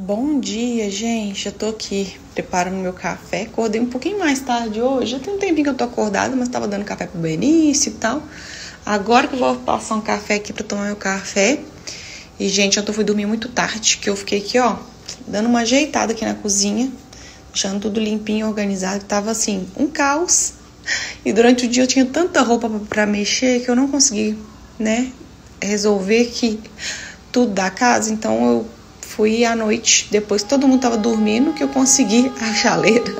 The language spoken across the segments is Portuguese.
Bom dia, gente. Eu tô aqui preparando meu café. Acordei um pouquinho mais tarde hoje. Já tem um tempinho que eu tô acordada, mas tava dando café pro Benício e tal. Agora que eu vou passar um café aqui pra tomar meu café. E, gente, eu fui dormir muito tarde, que eu fiquei aqui, ó, dando uma ajeitada aqui na cozinha, deixando tudo limpinho, organizado. Tava assim, um caos. E durante o dia eu tinha tanta roupa para mexer que eu não consegui, né, resolver que tudo da casa. Então eu fui à noite, depois que todo mundo tava dormindo, que eu consegui a chaleira.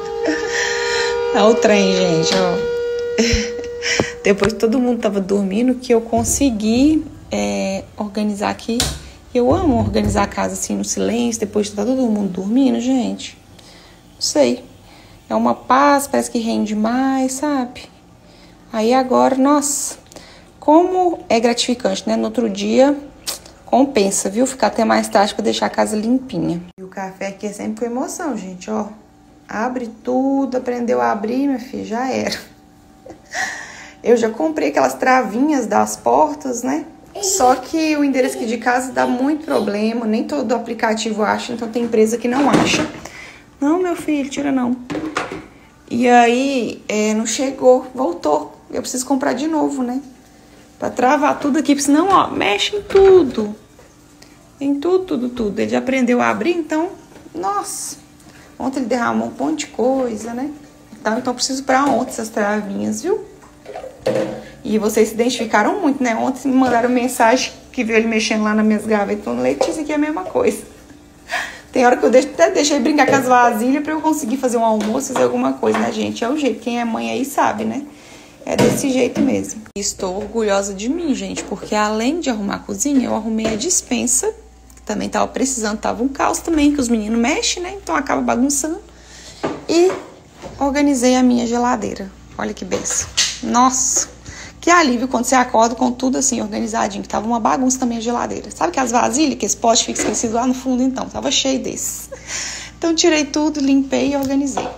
É o trem, gente, ó. Depois que todo mundo tava dormindo, que eu consegui é, organizar aqui. Eu amo organizar a casa assim no silêncio, depois de tá todo mundo dormindo, gente. Não sei. É uma paz, parece que rende mais, sabe? Aí agora, nossa, como é gratificante, né? No outro dia Compensa, viu? Ficar até mais tarde para deixar a casa limpinha. E o café aqui é sempre com emoção, gente, ó. Abre tudo, aprendeu a abrir, minha filha, já era. Eu já comprei aquelas travinhas das portas, né? Só que o endereço aqui de casa dá muito problema, nem todo aplicativo acha, então tem empresa que não acha. Não, meu filho, tira não. E aí, é, não chegou, voltou. Eu preciso comprar de novo, né? Pra travar tudo aqui, porque senão, ó, mexe em tudo. Em tudo, tudo, tudo. Ele já aprendeu a abrir, então, nossa. Ontem ele derramou um monte de coisa, né? Então, então preciso pra ontem essas travinhas, viu? E vocês se identificaram muito, né? Ontem me mandaram mensagem que viu ele mexendo lá nas minhas gavetas. Então, Letícia aqui é a mesma coisa. Tem hora que eu deixo, até deixei brincar com as vasilhas pra eu conseguir fazer um almoço, fazer alguma coisa, né, gente? É o jeito. Quem é mãe aí sabe, né? É desse jeito mesmo. Estou orgulhosa de mim, gente, porque além de arrumar a cozinha, eu arrumei a dispensa, que também tava precisando, tava um caos também, que os meninos mexem, né? Então acaba bagunçando. E organizei a minha geladeira. Olha que benção. Nossa, que alívio quando você acorda com tudo assim organizadinho, que tava uma bagunça também a geladeira. Sabe que as vasilhas, que esse pote fica esquecido lá no fundo, então, tava cheio desses. Então tirei tudo, limpei e organizei.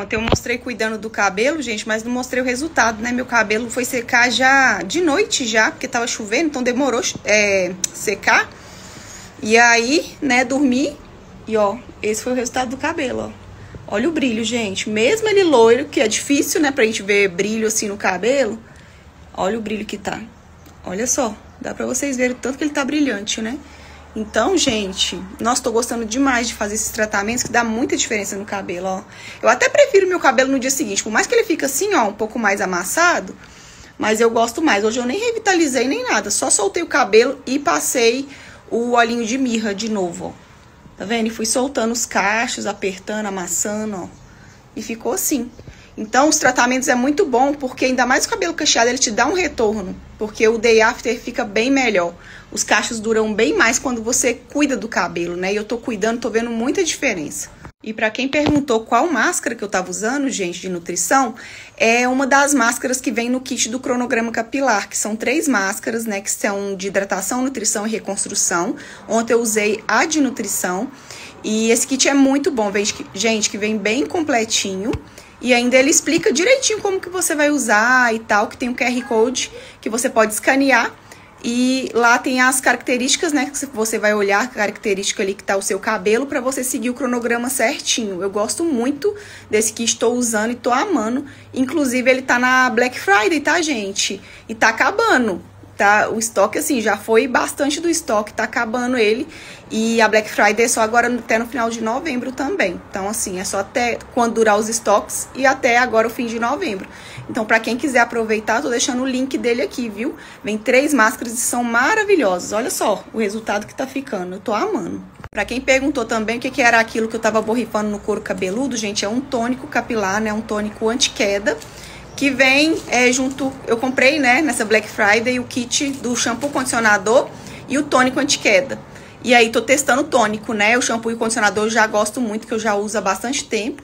Ontem eu mostrei cuidando do cabelo, gente, mas não mostrei o resultado, né? Meu cabelo foi secar já de noite já, porque tava chovendo, então demorou é, secar. E aí, né, dormi e ó, esse foi o resultado do cabelo, ó. Olha o brilho, gente. Mesmo ele loiro, que é difícil, né, pra gente ver brilho assim no cabelo. Olha o brilho que tá. Olha só, dá pra vocês verem o tanto que ele tá brilhante, né? Então, gente, nós tô gostando demais de fazer esses tratamentos que dá muita diferença no cabelo, ó. Eu até prefiro meu cabelo no dia seguinte, por mais que ele fique assim, ó, um pouco mais amassado, mas eu gosto mais. Hoje eu nem revitalizei nem nada, só soltei o cabelo e passei o olhinho de mirra de novo, ó. Tá vendo? E fui soltando os cachos, apertando, amassando, ó. E ficou assim. Então, os tratamentos é muito bom, porque ainda mais o cabelo cacheado, ele te dá um retorno. Porque o day after fica bem melhor. Os cachos duram bem mais quando você cuida do cabelo, né? E eu tô cuidando, tô vendo muita diferença. E para quem perguntou qual máscara que eu tava usando, gente, de nutrição, é uma das máscaras que vem no kit do cronograma capilar, que são três máscaras, né, que são de hidratação, nutrição e reconstrução. Ontem eu usei a de nutrição e esse kit é muito bom, gente, que vem bem completinho. E ainda ele explica direitinho como que você vai usar e tal, que tem um QR Code que você pode escanear. E lá tem as características, né? Que você vai olhar a característica ali que tá o seu cabelo para você seguir o cronograma certinho. Eu gosto muito desse que estou usando e tô amando. Inclusive, ele tá na Black Friday, tá, gente? E tá acabando tá, o estoque, assim, já foi bastante do estoque, tá acabando ele. E a Black Friday é só agora até no final de novembro também. Então, assim, é só até quando durar os estoques e até agora o fim de novembro. Então, para quem quiser aproveitar, tô deixando o link dele aqui, viu? Vem três máscaras e são maravilhosas. Olha só o resultado que tá ficando. Eu tô amando. Pra quem perguntou também o que, que era aquilo que eu tava borrifando no couro cabeludo, gente, é um tônico capilar, né? Um tônico anti-queda que vem é, junto, eu comprei, né, nessa Black Friday, o kit do shampoo condicionador e o tônico anti-queda. E aí tô testando o tônico, né, o shampoo e o condicionador eu já gosto muito, que eu já uso há bastante tempo.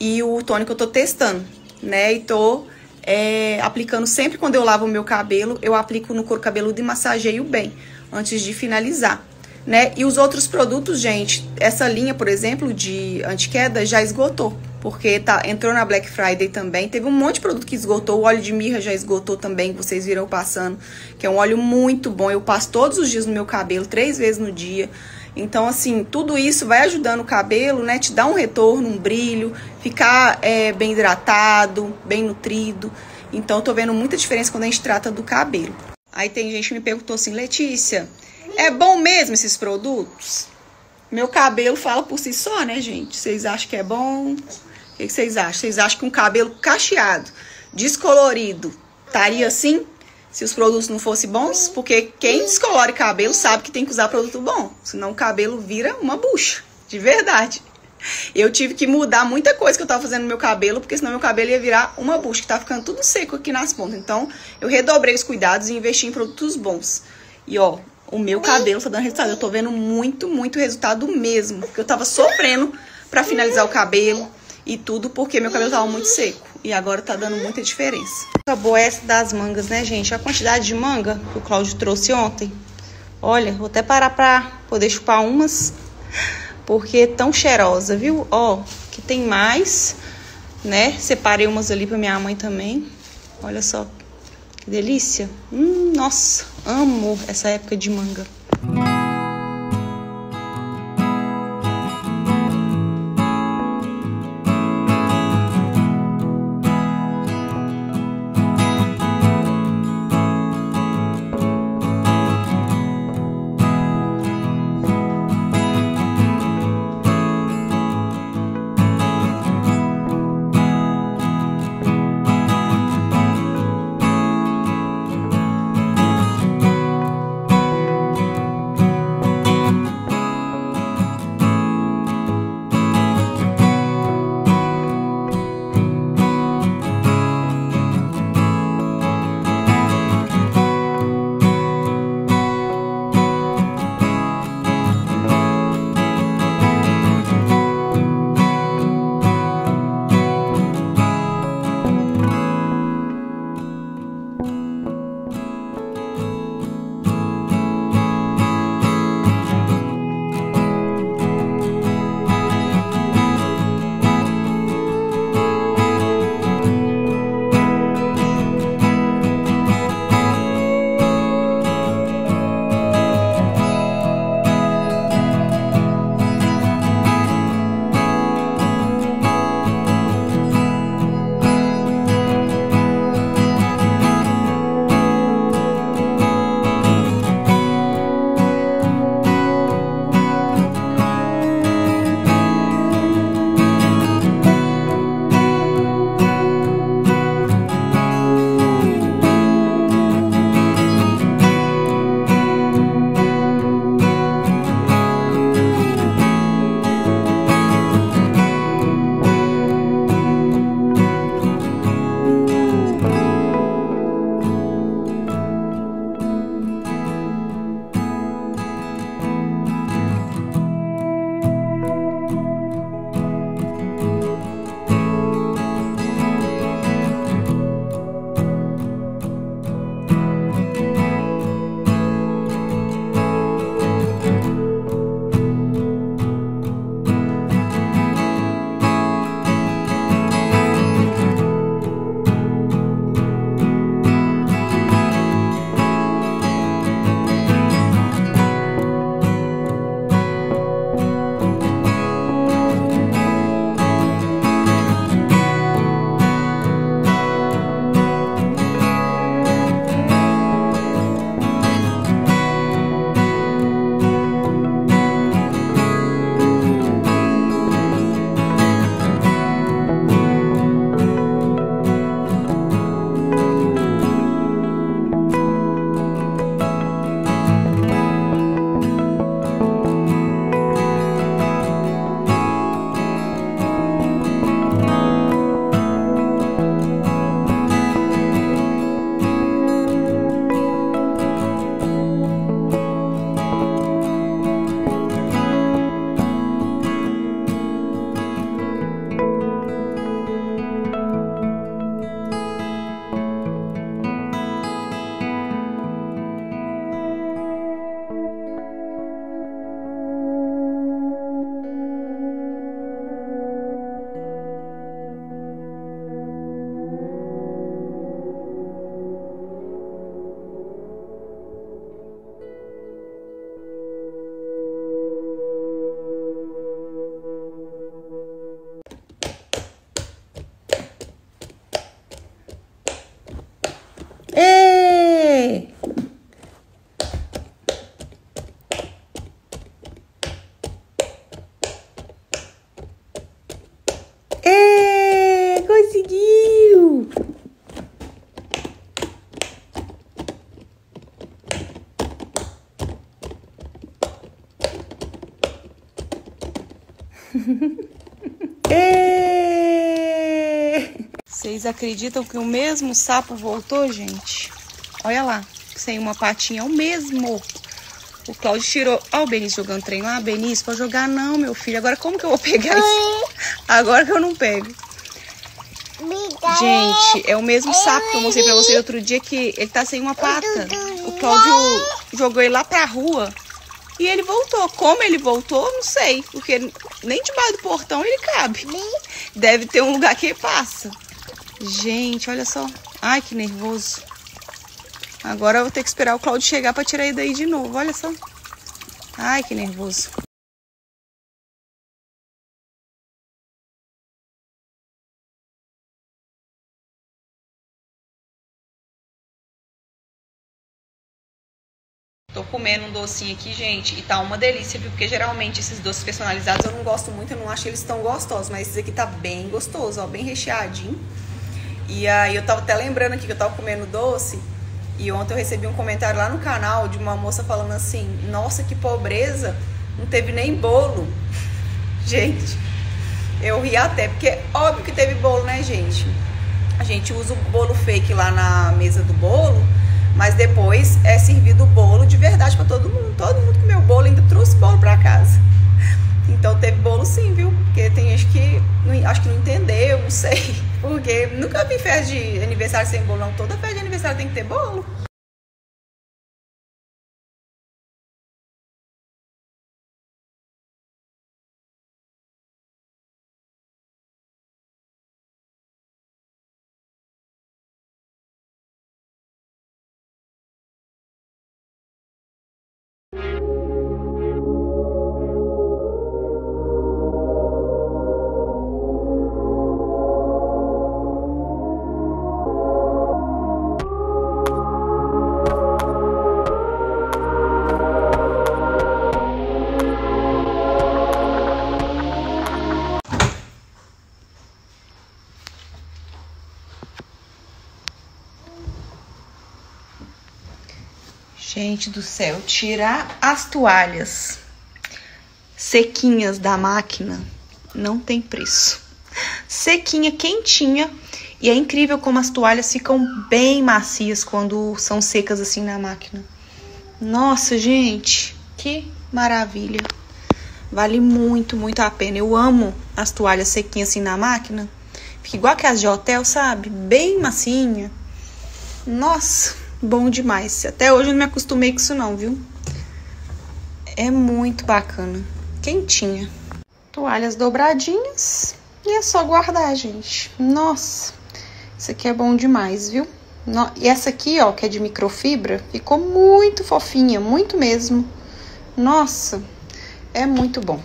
E o tônico eu tô testando, né, e tô é, aplicando sempre quando eu lavo o meu cabelo, eu aplico no couro cabeludo e massageio bem, antes de finalizar. Né? E os outros produtos, gente, essa linha, por exemplo, de antiqueda já esgotou, porque tá, entrou na Black Friday também. Teve um monte de produto que esgotou, o óleo de mirra já esgotou também, vocês viram passando, que é um óleo muito bom. Eu passo todos os dias no meu cabelo, três vezes no dia. Então, assim, tudo isso vai ajudando o cabelo, né? Te dar um retorno, um brilho, ficar é, bem hidratado, bem nutrido. Então, eu tô vendo muita diferença quando a gente trata do cabelo. Aí tem gente que me perguntou assim, Letícia, é bom mesmo esses produtos? Meu cabelo fala por si só, né, gente? Vocês acham que é bom? O que vocês acham? Vocês acham que um cabelo cacheado, descolorido, estaria assim? Se os produtos não fossem bons? Porque quem descolore cabelo sabe que tem que usar produto bom. Senão o cabelo vira uma bucha. De verdade. Eu tive que mudar muita coisa que eu tava fazendo no meu cabelo, porque senão meu cabelo ia virar uma bucha, que tá ficando tudo seco aqui nas pontas. Então, eu redobrei os cuidados e investi em produtos bons. E ó, o meu cabelo tá dando resultado. Eu tô vendo muito, muito resultado mesmo. Porque eu tava sofrendo pra finalizar o cabelo e tudo, porque meu cabelo tava muito seco. E agora tá dando muita diferença. Acabou essa das mangas, né, gente? A quantidade de manga que o Cláudio trouxe ontem. Olha, vou até parar pra poder chupar umas, porque é tão cheirosa, viu? Ó, que tem mais, né? Separei umas ali pra minha mãe também. Olha só que delícia. Hum, nossa, amo essa época de manga. conseguiu! Vocês acreditam que o mesmo sapo voltou, gente? Olha lá, sem uma patinha, é o mesmo. O Cláudio tirou. Olha o Benício jogando trem lá. Benício, pode jogar não, meu filho. Agora como que eu vou pegar isso? Agora que eu não pego. Gente, é o mesmo sapo que eu mostrei pra vocês outro dia que ele tá sem uma pata. O Cláudio jogou ele lá pra rua e ele voltou. Como ele voltou, não sei. Porque nem debaixo do portão ele cabe. Deve ter um lugar que ele passa. Gente, olha só. Ai, que nervoso. Agora eu vou ter que esperar o Claudio chegar pra tirar ele daí de novo. Olha só. Ai, que nervoso. Tô comendo um docinho aqui, gente, e tá uma delícia, viu? Porque geralmente esses doces personalizados eu não gosto muito, eu não acho eles tão gostosos. Mas esse aqui tá bem gostoso, ó, bem recheadinho. E aí eu tava até lembrando aqui que eu tava comendo doce. E ontem eu recebi um comentário lá no canal de uma moça falando assim: Nossa, que pobreza, não teve nem bolo. gente, eu ri até, porque óbvio que teve bolo, né, gente? A gente usa o bolo fake lá na mesa do bolo mas depois é servido o bolo de verdade para todo mundo. Todo mundo comeu bolo, ainda trouxe bolo para casa. Então teve bolo sim, viu? Porque tem gente que não, acho que não entendeu, não sei. Porque nunca vi festa de aniversário sem bolo, não. Toda festa de aniversário tem que ter bolo. Gente do céu, tirar as toalhas sequinhas da máquina não tem preço. Sequinha, quentinha. E é incrível como as toalhas ficam bem macias quando são secas assim na máquina. Nossa, gente, que maravilha. Vale muito, muito a pena. Eu amo as toalhas sequinhas assim na máquina. Fica igual que as de hotel, sabe? Bem macinha. Nossa, bom demais. Até hoje eu não me acostumei com isso não, viu? É muito bacana. Quentinha. Toalhas dobradinhas. E é só guardar, gente. Nossa, isso aqui é bom demais, viu? E essa aqui, ó, que é de microfibra, ficou muito fofinha, muito mesmo. Nossa, é muito bom.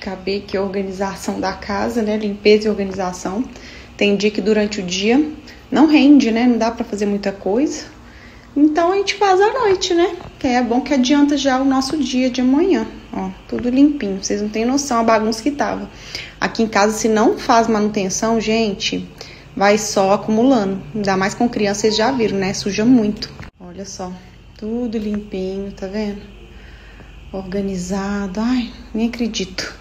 Acabei aqui a organização da casa, né? Limpeza e organização. Tem dia que durante o dia não rende, né? Não dá para fazer muita coisa. Então a gente faz à noite, né? Que é bom que adianta já o nosso dia de amanhã. Ó, tudo limpinho. Vocês não têm noção a bagunça que tava. Aqui em casa, se não faz manutenção, gente, vai só acumulando. Ainda mais com criança, vocês já viram, né? Suja muito. Olha só, tudo limpinho, tá vendo? organizado. Ai, nem acredito.